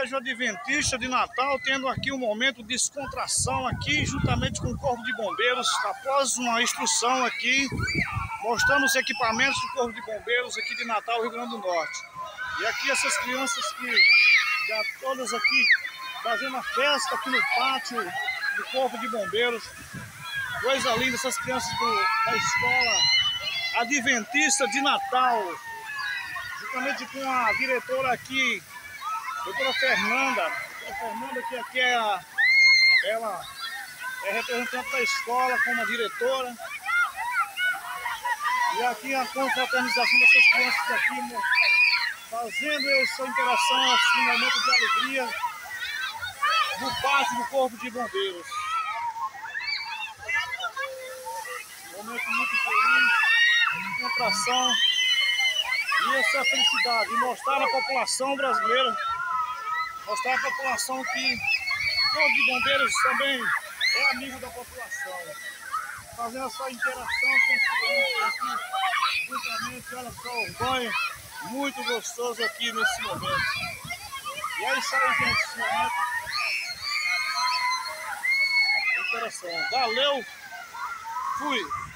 Colégio Adventista de Natal, tendo aqui um momento de descontração aqui, juntamente com o Corpo de Bombeiros, após uma instrução aqui, mostrando os equipamentos do Corpo de Bombeiros aqui de Natal, Rio Grande do Norte. E aqui essas crianças que já todas aqui fazendo a festa aqui no pátio do Corpo de Bombeiros. Coisa linda, essas crianças do, da escola Adventista de Natal, juntamente com a diretora aqui, doutora Fernanda. Fernanda, que aqui é a, ela é representante da escola como diretora. E aqui a confraternização dessas crianças aqui, fazendo essa interação, esse momento de alegria do pátio do Corpo de Bombeiros. Momento muito feliz, concentração e essa felicidade, mostrar à população brasileira, mostrar à população que o Corpo de Bombeiros também é amigo da população. Fazendo essa interação com os clientes aqui, juntamente, olha só, o banho muito gostoso aqui nesse momento. E é isso aí, gente, esse momento. Interação. Valeu, fui!